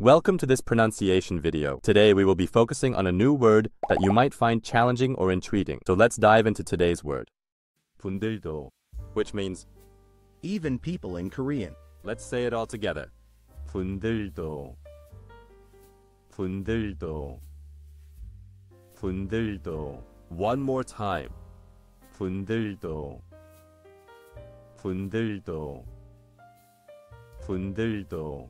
Welcome to this pronunciation video. Today we will be focusing on a new word that you might find challenging or intriguing. So let's dive into today's word. 분들도, which means Even people in Korean. let's say it all together. 분들도, 분들도, 분들도. One more time. 분들도, 분들도, 분들도.